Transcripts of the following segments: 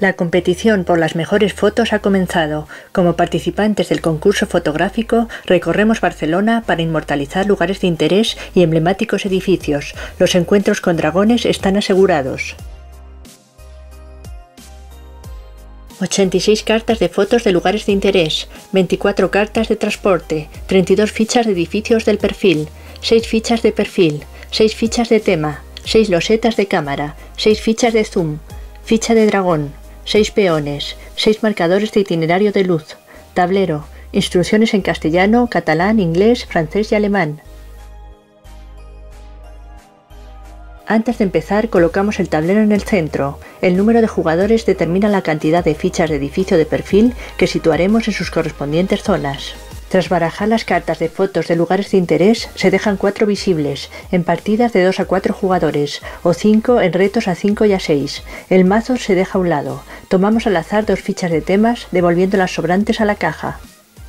La competición por las mejores fotos ha comenzado. Como participantes del concurso fotográfico, recorremos Barcelona para inmortalizar lugares de interés y emblemáticos edificios. Los encuentros con dragones están asegurados. 86 cartas de fotos de lugares de interés, 24 cartas de transporte, 32 fichas de edificios del perfil, 6 fichas de perfil, 6 fichas de tema, 6 losetas de cámara, 6 fichas de zoom, ficha de dragón, 6 peones, 6 marcadores de itinerario de luz, tablero, instrucciones en castellano, catalán, inglés, francés y alemán. Antes de empezar colocamos el tablero en el centro. El número de jugadores determina la cantidad de fichas de edificio de perfil que situaremos en sus correspondientes zonas. Tras barajar las cartas de fotos de lugares de interés, se dejan cuatro visibles, en partidas de 2 a 4 jugadores, o 5 en retos a 5 y a 6. El mazo se deja a un lado. Tomamos al azar dos fichas de temas, devolviendo las sobrantes a la caja.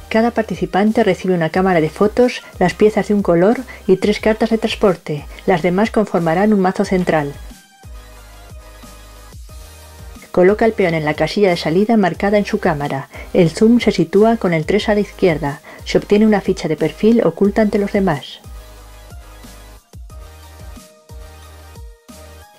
Cada participante recibe una cámara de fotos, las piezas de un color y tres cartas de transporte. Las demás conformarán un mazo central. Coloca el peón en la casilla de salida marcada en su cámara. El zoom se sitúa con el 3 a la izquierda. Se obtiene una ficha de perfil oculta ante los demás.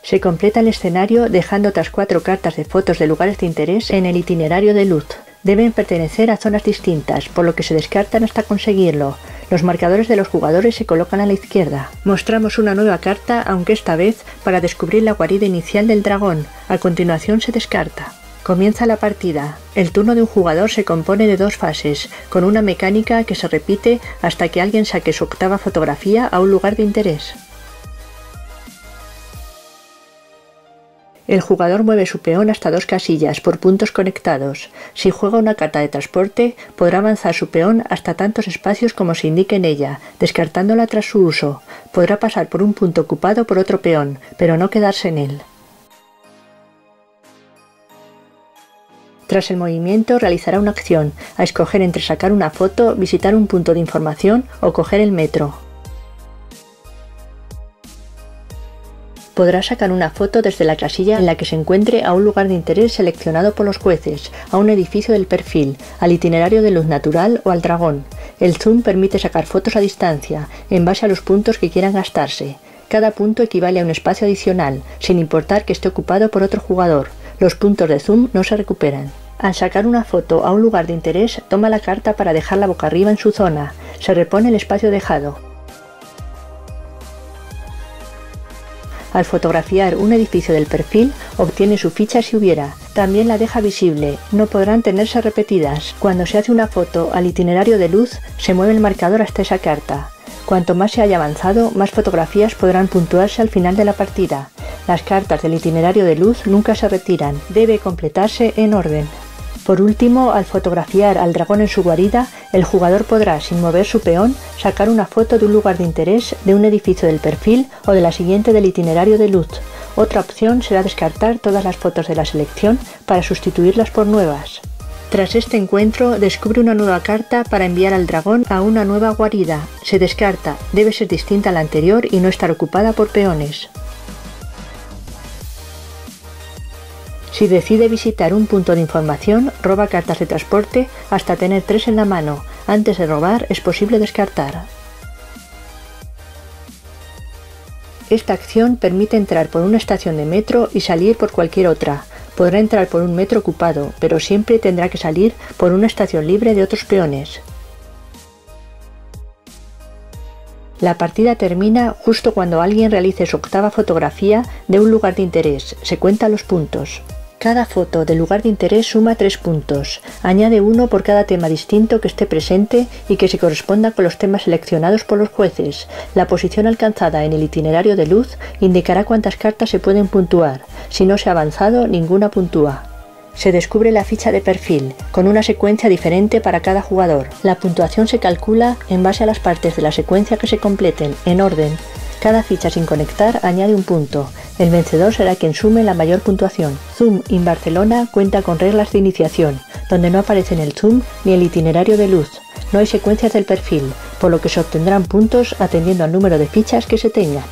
Se completa el escenario dejando otras cuatro cartas de fotos de lugares de interés en el itinerario de luz. Deben pertenecer a zonas distintas, por lo que se descartan hasta conseguirlo. Los marcadores de los jugadores se colocan a la izquierda. Mostramos una nueva carta, aunque esta vez para descubrir la guarida inicial del dragón. A continuación se descarta. Comienza la partida. El turno de un jugador se compone de dos fases, con una mecánica que se repite hasta que alguien saque su octava fotografía a un lugar de interés. El jugador mueve su peón hasta dos casillas por puntos conectados. Si juega una carta de transporte, podrá avanzar su peón hasta tantos espacios como se indique en ella, descartándola tras su uso. Podrá pasar por un punto ocupado por otro peón, pero no quedarse en él. Tras el movimiento realizará una acción, a escoger entre sacar una foto, visitar un punto de información o coger el metro. Podrá sacar una foto desde la casilla en la que se encuentre a un lugar de interés seleccionado por los jueces, a un edificio del perfil, al itinerario de luz natural o al dragón. El zoom permite sacar fotos a distancia, en base a los puntos que quieran gastarse. Cada punto equivale a un espacio adicional, sin importar que esté ocupado por otro jugador. Los puntos de zoom no se recuperan. Al sacar una foto a un lugar de interés, toma la carta para dejarla boca arriba en su zona. Se repone el espacio dejado. Al fotografiar un edificio del perfil, obtiene su ficha si hubiera. También la deja visible, no podrán tenerse repetidas. Cuando se hace una foto al itinerario de luz, se mueve el marcador hasta esa carta. Cuanto más se haya avanzado, más fotografías podrán puntuarse al final de la partida. Las cartas del itinerario de luz nunca se retiran, debe completarse en orden. Por último, al fotografiar al dragón en su guarida, el jugador podrá, sin mover su peón, sacar una foto de un lugar de interés, de un edificio del perfil o de la siguiente del itinerario de luz. Otra opción será descartar todas las fotos de la selección para sustituirlas por nuevas. Tras este encuentro, descubre una nueva carta para enviar al dragón a una nueva guarida. Se descarta, debe ser distinta a la anterior y no estar ocupada por peones. Si decide visitar un punto de información, roba cartas de transporte hasta tener tres en la mano. Antes de robar es posible descartar. Esta acción permite entrar por una estación de metro y salir por cualquier otra. Podrá entrar por un metro ocupado, pero siempre tendrá que salir por una estación libre de otros peones. La partida termina justo cuando alguien realice su octava fotografía de un lugar de interés. Se cuentan los puntos. Cada foto del lugar de interés suma tres puntos. Añade uno por cada tema distinto que esté presente y que se corresponda con los temas seleccionados por los jueces. La posición alcanzada en el itinerario de luz indicará cuántas cartas se pueden puntuar. Si no se ha avanzado, ninguna puntúa. Se descubre la ficha de perfil, con una secuencia diferente para cada jugador. La puntuación se calcula en base a las partes de la secuencia que se completen, en orden. Cada ficha sin conectar añade un punto. El vencedor será quien sume la mayor puntuación. Zoom in Barcelona cuenta con reglas de iniciación, donde no aparecen el zoom ni el itinerario de luz. No hay secuencias del perfil, por lo que se obtendrán puntos atendiendo al número de fichas que se tengan.